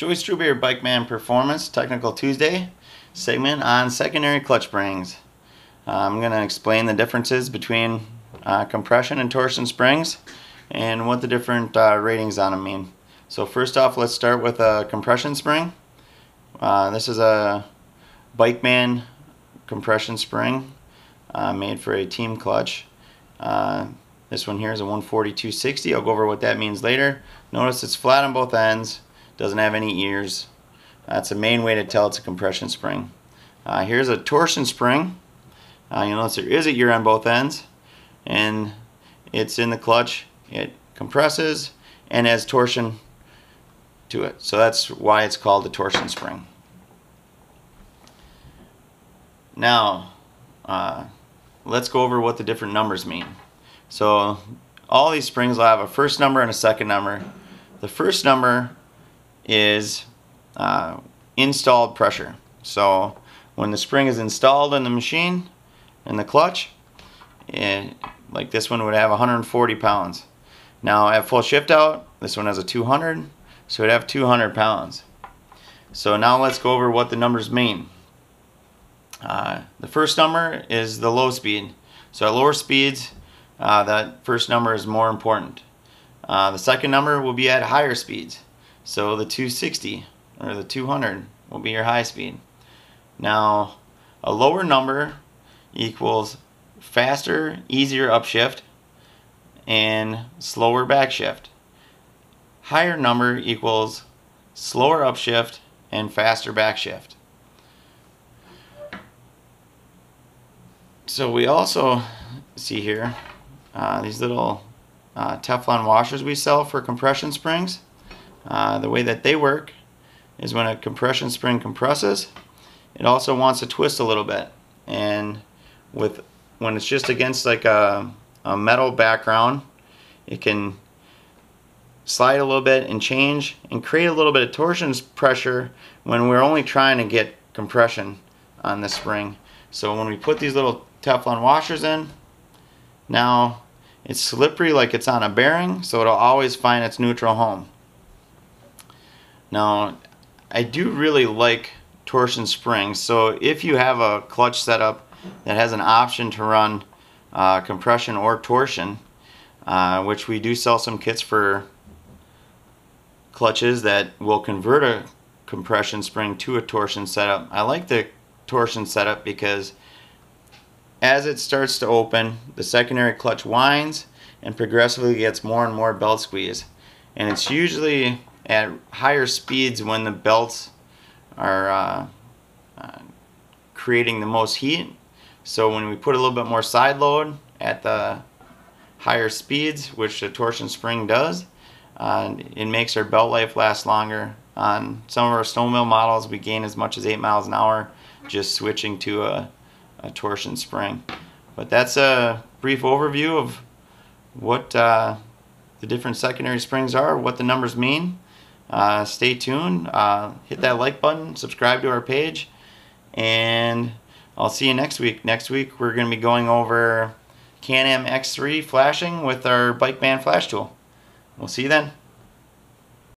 Joey Struber Bikeman Performance Technical Tuesday segment on secondary clutch springs. Uh, I'm going to explain the differences between uh, compression and torsion springs and what the different uh, ratings on them mean. So first off, let's start with a compression spring. Uh, this is a Bikeman compression spring uh, made for a team clutch. Uh, this one here is a 14260. I'll go over what that means later. Notice it's flat on both ends doesn't have any ears. That's the main way to tell it's a compression spring. Uh, here's a torsion spring. Uh, you notice there is a ear on both ends and it's in the clutch. It compresses and has torsion to it. So that's why it's called a torsion spring. Now, uh, let's go over what the different numbers mean. So all these springs will have a first number and a second number. The first number is uh, installed pressure. So when the spring is installed in the machine, in the clutch, it, like this one would have 140 pounds. Now at full shift out, this one has a 200, so it'd have 200 pounds. So now let's go over what the numbers mean. Uh, the first number is the low speed. So at lower speeds, uh, that first number is more important. Uh, the second number will be at higher speeds. So the 260 or the 200 will be your high speed. Now, a lower number equals faster, easier upshift and slower backshift. Higher number equals slower upshift and faster backshift. So we also see here uh, these little uh, Teflon washers we sell for compression springs. Uh, the way that they work is when a compression spring compresses, it also wants to twist a little bit. And with when it's just against like a, a metal background, it can slide a little bit and change and create a little bit of torsion pressure when we're only trying to get compression on the spring. So when we put these little Teflon washers in, now it's slippery like it's on a bearing, so it'll always find its neutral home. Now, I do really like torsion springs. So if you have a clutch setup that has an option to run uh, compression or torsion, uh, which we do sell some kits for clutches that will convert a compression spring to a torsion setup. I like the torsion setup because as it starts to open, the secondary clutch winds and progressively gets more and more belt squeeze. And it's usually at higher speeds when the belts are uh, uh, creating the most heat. So when we put a little bit more side load at the higher speeds, which the torsion spring does, uh, it makes our belt life last longer. On some of our snowmobile models, we gain as much as 8 miles an hour just switching to a, a torsion spring. But that's a brief overview of what uh, the different secondary springs are, what the numbers mean. Uh, stay tuned. Uh, hit that like button, subscribe to our page, and I'll see you next week. Next week, we're going to be going over Can-Am X3 flashing with our Bikeman flash tool. We'll see you then.